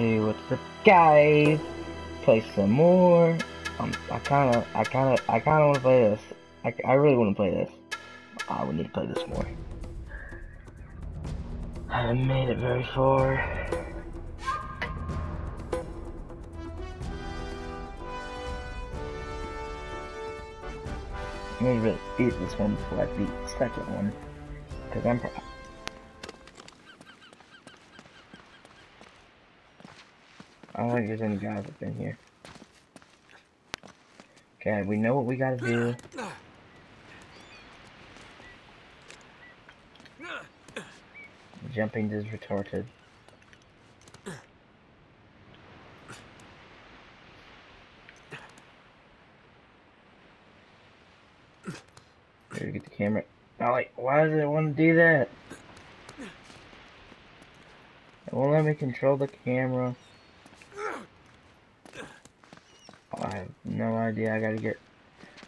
Hey, what's up, guys? Play some more. Um, I kind of, I kind of, I kind of want to play this. I, I really want to play this. I would need to play this more. I haven't made it very far. I'm gonna really beat this one before I beat the second one. Because I'm think there's any guys up in here. Okay, we know what we gotta do. Jumping is retorted. Here, get the camera. Oh, like, why does it want to do that? It won't let me control the camera. Oh, I have no idea. I gotta get.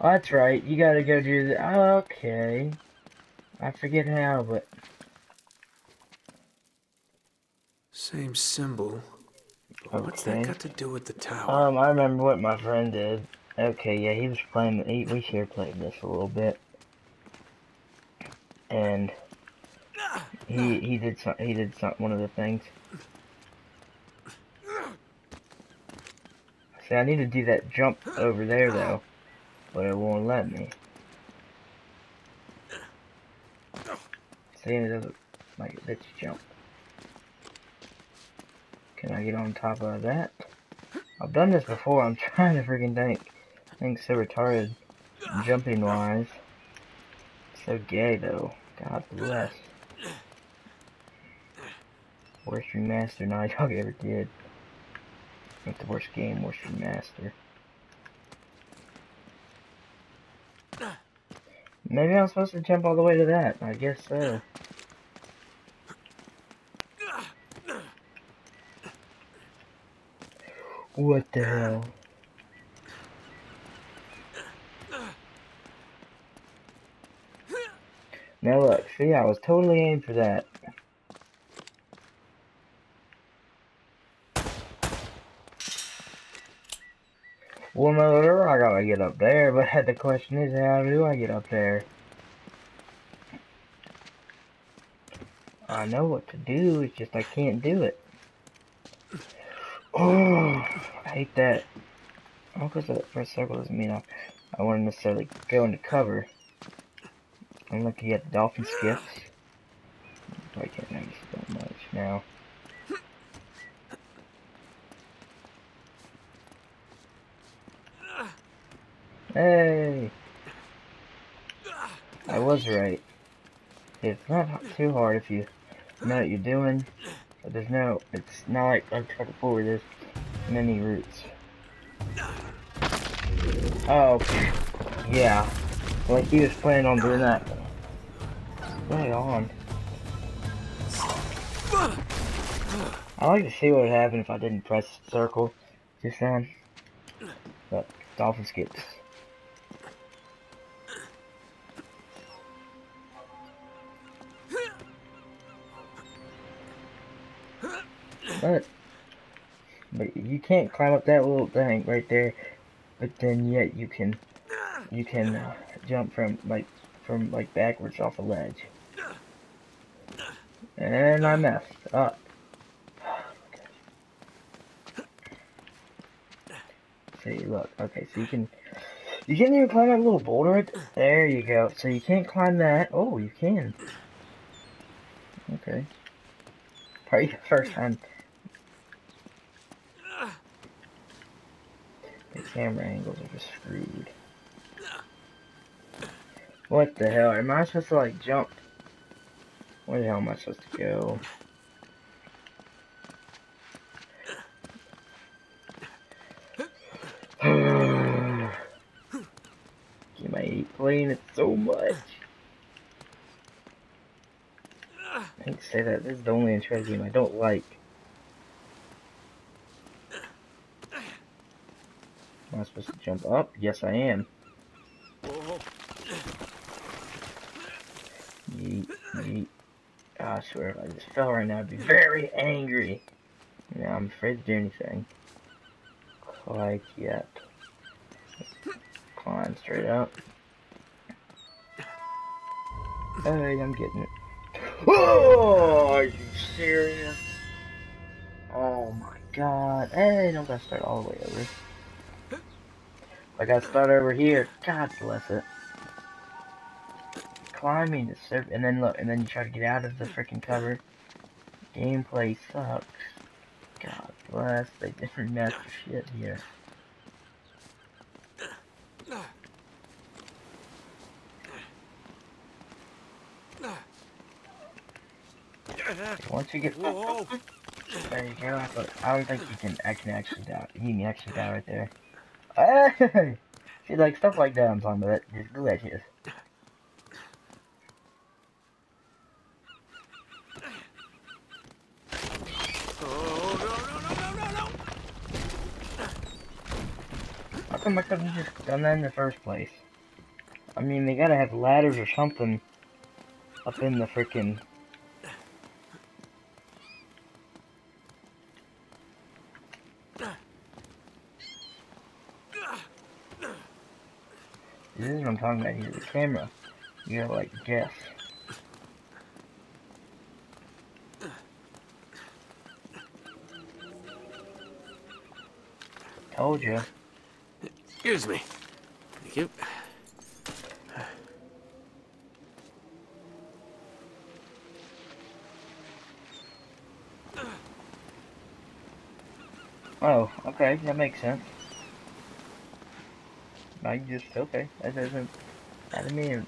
Oh, that's right. You gotta go do the. Oh, okay. I forget how, but Same symbol. But What's that got to do with the tower? um, I remember what my friend did. Okay, yeah, he was playing. He, we shared played this a little bit, and he he did some. He did some. One of the things. See, I need to do that jump over there though, but it won't let me. See, it doesn't like it lets you jump. Can I get on top of that? I've done this before. I'm trying to freaking think. Things so retarded, jumping wise. So gay though. God bless. Worst remaster Naughty Dog ever did. Not the worst game, worst remaster. Maybe I'm supposed to jump all the way to that. I guess so. What the hell? Now look, see, I was totally aimed for that. Well, no, I gotta get up there, but the question is, how do I get up there? I know what to do, it's just I can't do it. Oh, I hate that. Oh, because the first circle doesn't mean I, I want to necessarily go into cover. I'm looking at the dolphin skips. I can't notice that much now. Hey! I was right. It's not too hard if you know what you're doing. But there's no, it's not like to 4 there's many routes. Oh, yeah. Like he was planning on doing that. Right on. I like to see what would happen if I didn't press circle just then. But dolphin skips. But, but you can't climb up that little thing right there. But then yet you can, you can uh, jump from like, from like backwards off a ledge. And I messed up. See, look, okay, so you can, you can't even climb that little boulder. There you go. So you can't climb that. Oh, you can. Okay. Probably the first time. Camera angles are just screwed. What the hell? Am I supposed to like jump? Where the hell am I supposed to go? Keep my hate playing it so much. I hate to say that. This is the only Uncharted game I don't like. Am I supposed to jump up? Yes, I am. Yeet, yeet. Ah, I swear if I just fell right now, I'd be very angry. Yeah, I'm afraid to do anything. Quite yet. Climb straight up. Hey, I'm getting it. Oh, are you serious? Oh my god. Hey, don't gotta start all the way over. I gotta start over here. God bless it. Climbing the serp and then look, and then you try to get out of the freaking cover. Gameplay sucks. God bless, they didn't mess shit here. Once you get Whoa! there you go. I don't think you can actually actually die. You can actually die right there. Hey! See, like stuff like that I'm talking about. Just no! How come I couldn't just done that in the first place? I mean, they gotta have ladders or something up in the freaking. This is what I'm talking about. The camera. You gotta like guess. Told you. Excuse me. Thank you. Oh, okay, that makes sense. You just okay. That doesn't. I didn't.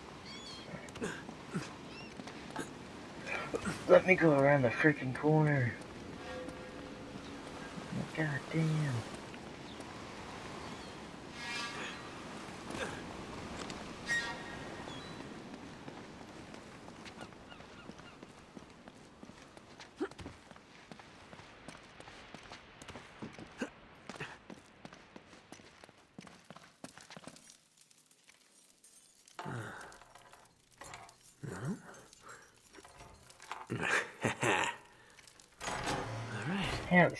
Let me go around the freaking corner. God damn.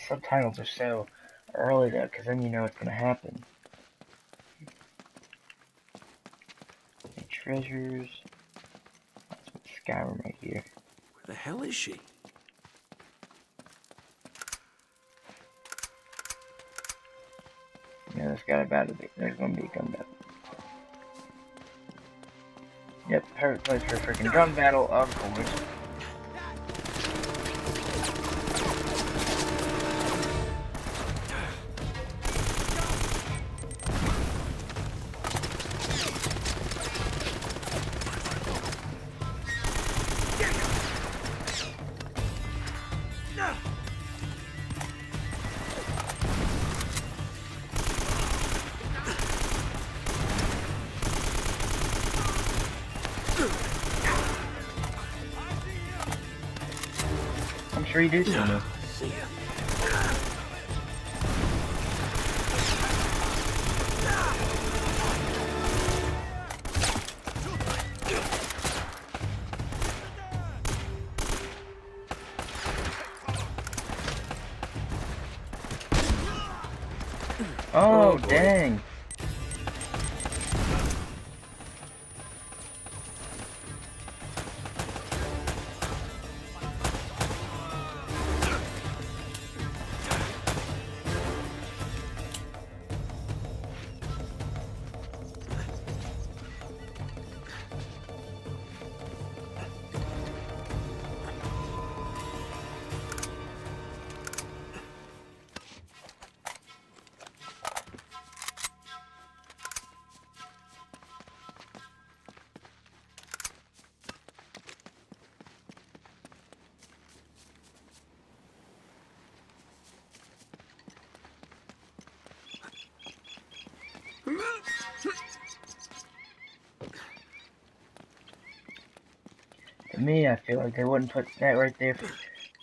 Subtitles are so early though, because then you know what's gonna happen. Okay, treasures. That's what Skyrim right here. Where the hell is she? Yeah, there's got about to be. There's gonna be a gun battle. Yep, perfect place for a freaking gun battle, of course. I'm sure you do see me. See ya. Me, I feel like they wouldn't put that right there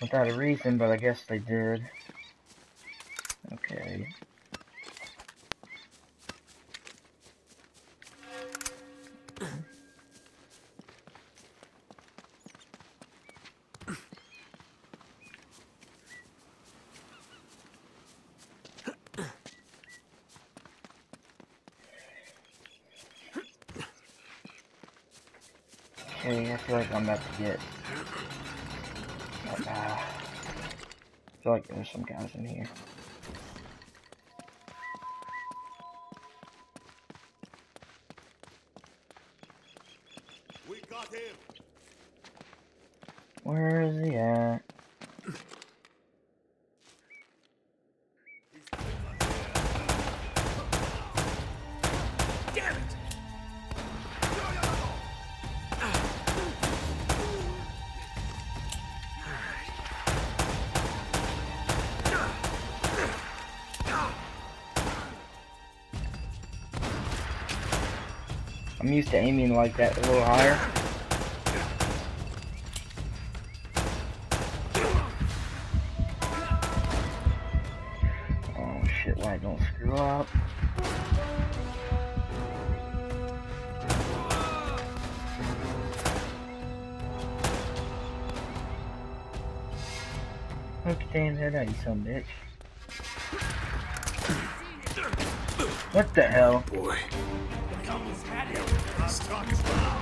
without a reason, but I guess they did. Okay. I feel like I'm about to get. Uh, I feel like there's some guys in here. I'm used to aiming like that a little higher. Oh shit, why don't screw up. Look damn head out, you son bitch. What the hell? Boy. Almost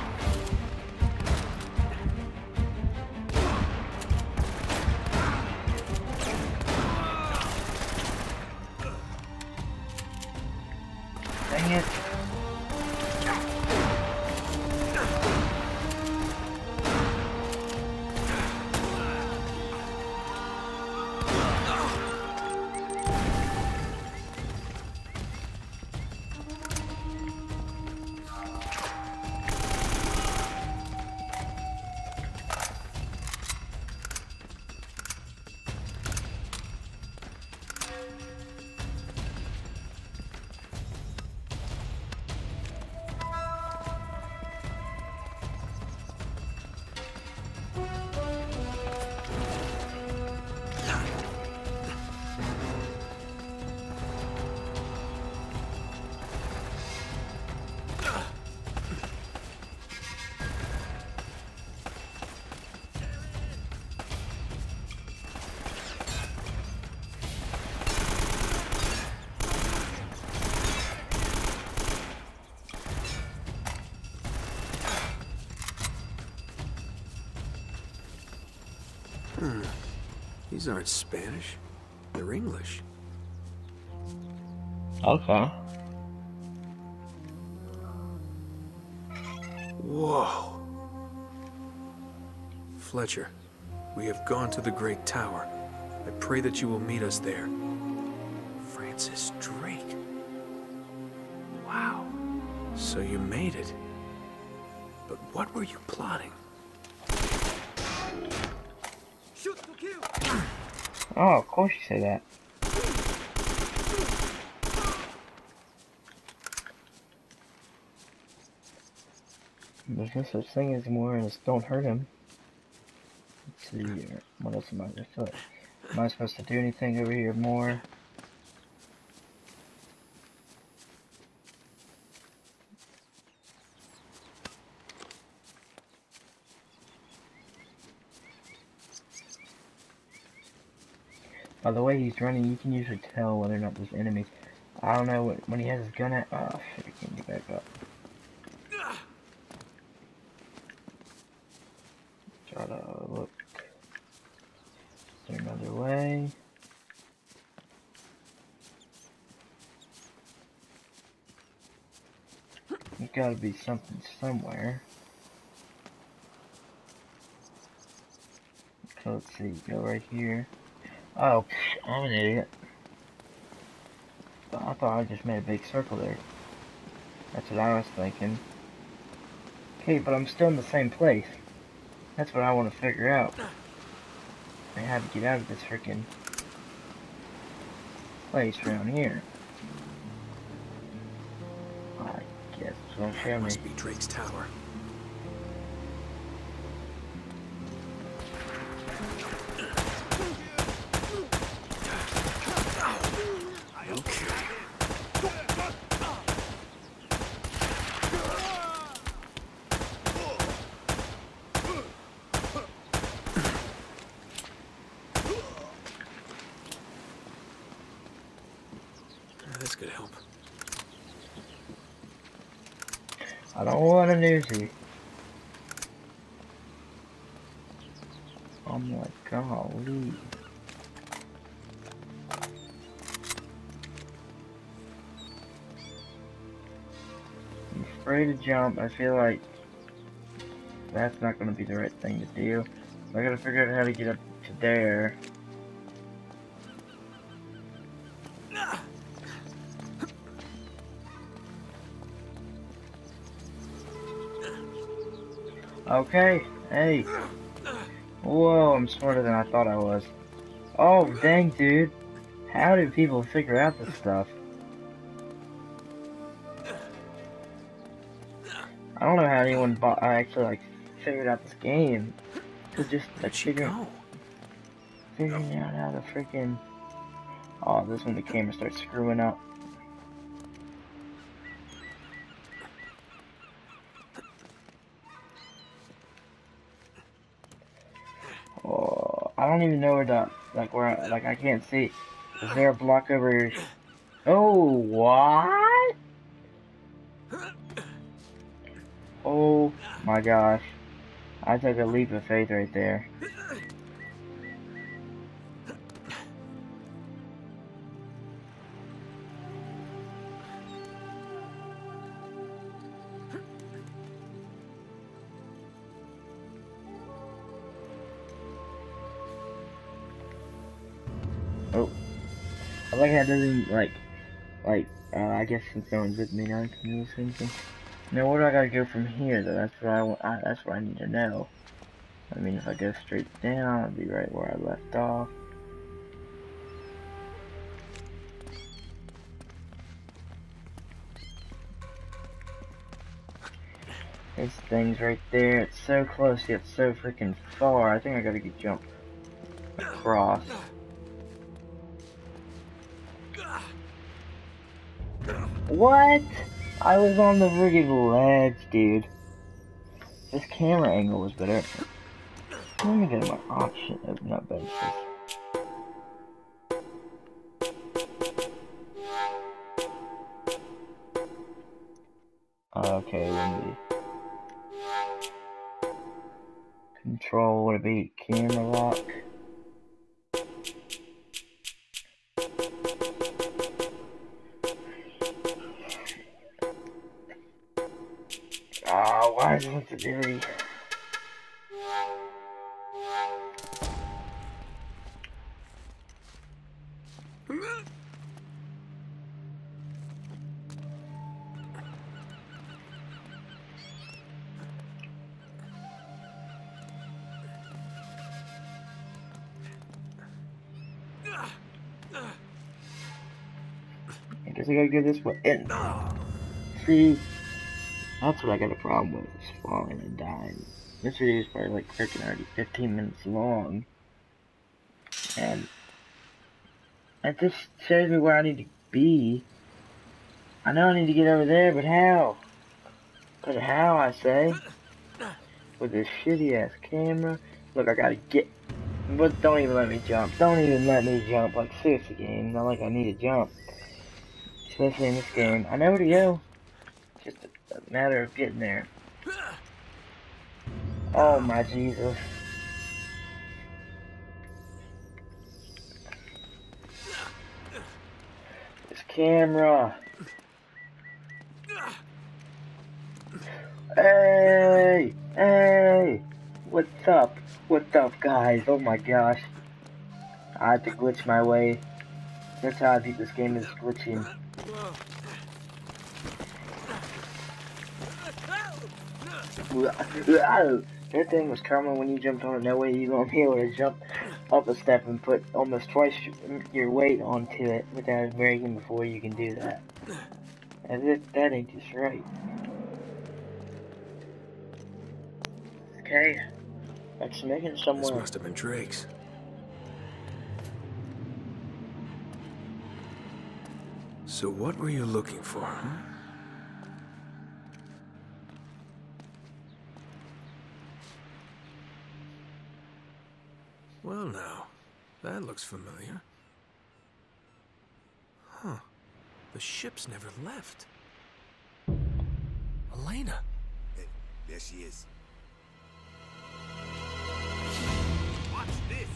Aren't Spanish. They're English. Okay. Whoa. Fletcher, we have gone to the Great Tower. I pray that you will meet us there. Francis Drake. Wow. So you made it. But what were you plotting? Oh, of course you say that. There's no such thing as more as don't hurt him. Let's see here. What else am I? I feel like, am I supposed to do anything over here more? By the way he's running, you can usually tell whether or not there's enemies. I don't know, when, when he has his gun out. Oh, shit, I can't get back up. To look. Is there another way? There's gotta be something somewhere. So let's see, go right here. Oh, I'm an idiot. I thought I just made a big circle there. That's what I was thinking. Okay, but I'm still in the same place. That's what I want to figure out. I have to get out of this freaking place around here. I guess it's gonna show me. Must be Drake's tower. This could help. I don't want a newsie. I'm like, golly. I'm afraid to jump. I feel like that's not going to be the right thing to do. I gotta figure out how to get up to there. Okay, hey. Whoa, I'm smarter than I thought I was. Oh, dang, dude. How do people figure out this stuff? I don't know how anyone bought, actually, like, figured out this game. To just, like, figuring, figuring out how to freaking... Oh, this is when the camera starts screwing up. Don't even know where the, like, where, like, I can't see. Is there a block over here? Oh, what? Oh my gosh. I took a leap of faith right there. Like how it doesn't, like, like, uh, I guess since no one's with me now, I can do something. Now, where do I gotta go from here, though? That's what I, want, I, that's what I need to know. I mean, if I go straight down, I'll be right where I left off. This thing's right there. It's so close, yet so freaking far. I think I gotta get jump across. What? I was on the friggin' ledge, dude. This camera angle was better. Let me get my option. of not benches. Okay, Wendy. Control, would it be camera lock? Sensitivity? I guess I gotta go this way. And, see, that's what I got a problem with, is falling and dying. This video is probably like freaking already 15 minutes long. And, it just shows me where I need to be. I know I need to get over there, but how? But how, I say? With this shitty ass camera. Look, I gotta get. But don't even let me jump. Don't even let me jump. Like, seriously, game. Not like I need to jump. Especially in this game. I know where to go. Just a, matter of getting there. Oh my Jesus. This camera. Hey! Hey! What's up? What's up, guys? Oh my gosh. I had to glitch my way. That's how I beat this game is glitching. That thing was coming when you jumped on it. No way you gonna be able to jump up a step and put almost twice your weight onto it without breaking before you can do that. As if that ain't just right. Okay. Let's make it This must have been Drake's. So what were you looking for, huh? now, that looks familiar. Huh. The ship's never left. Elena. Hey, there she is. Watch this.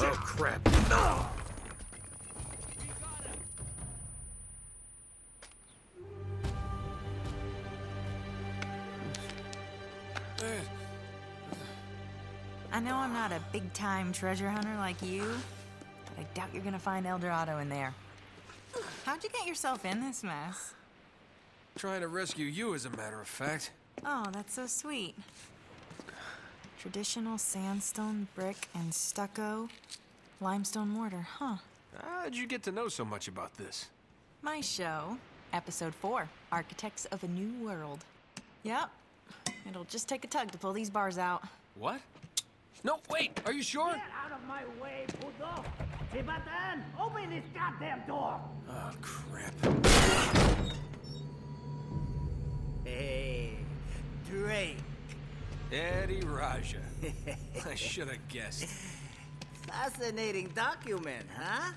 Oh, crap. No! I know I'm not a big-time treasure hunter like you, but I doubt you're gonna find El Dorado in there. How'd you get yourself in this mess? Trying to rescue you, as a matter of fact. Oh, that's so sweet. Traditional sandstone, brick, and stucco. Limestone mortar, huh? How'd you get to know so much about this? My show, Episode 4, Architects of a New World. Yep, it'll just take a tug to pull these bars out. What? No, wait, are you sure? Get out of my way, puto! Chibatan, open this goddamn door! Oh, crap. Hey, Drake. Eddy Raja. I should have guessed. Fascinating document, huh?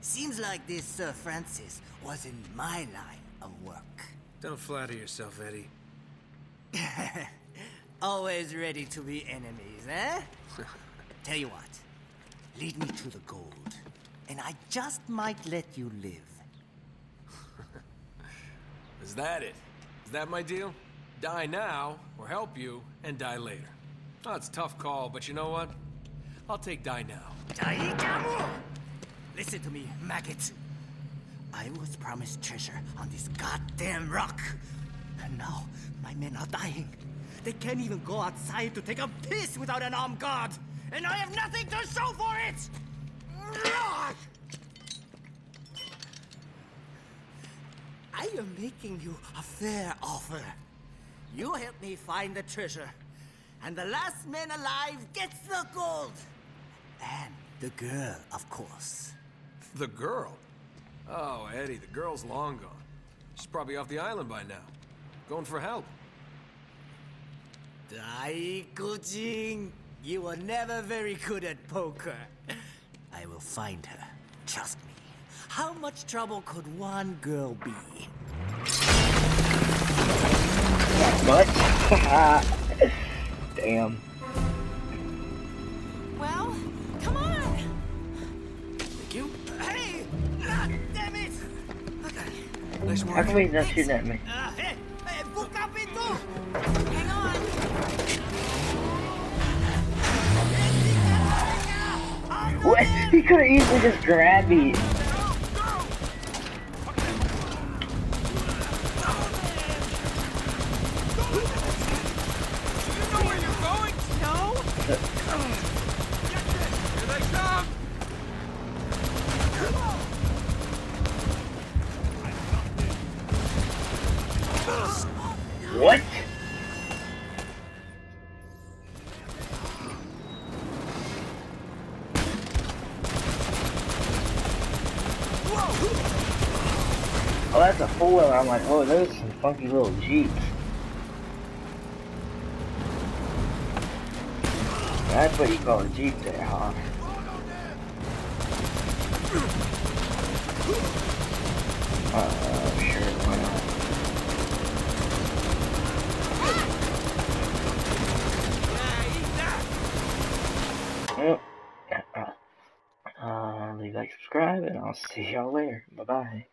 Seems like this Sir Francis was in my line of work. Don't flatter yourself, Eddy. Always ready to be enemies, eh? Tell you what, lead me to the gold, and I just might let you live. Is that it? Is that my deal? Die now, or help you, and die later. Oh, it's a tough call, but you know what? I'll take die now. Daikamu! Listen to me, maggot. I was promised treasure on this goddamn rock. And now, my men are dying. They can't even go outside to take a piss without an armed guard. And I have nothing to show for it! I am making you a fair offer. You help me find the treasure, and the last man alive gets the gold. And the girl, of course. The girl? Oh, Eddy, the girl's long gone. She's probably off the island by now. Going for help. Daikujin, you were never very good at poker. I will find her. Trust me. How much trouble could one girl be? What? Damn. Well, come on! Thank you. Hey! Ah, damn it! Okay. Nice How work. come he's not shooting at me? Ah, What? He could have easily just grabbed me. You Wheeler. I'm like, oh, those some funky little jeeps. That's what you call a jeep there, huh? Uh, sure, why not? Uh, uh, leave like, subscribe, and I'll see y'all later. Bye bye.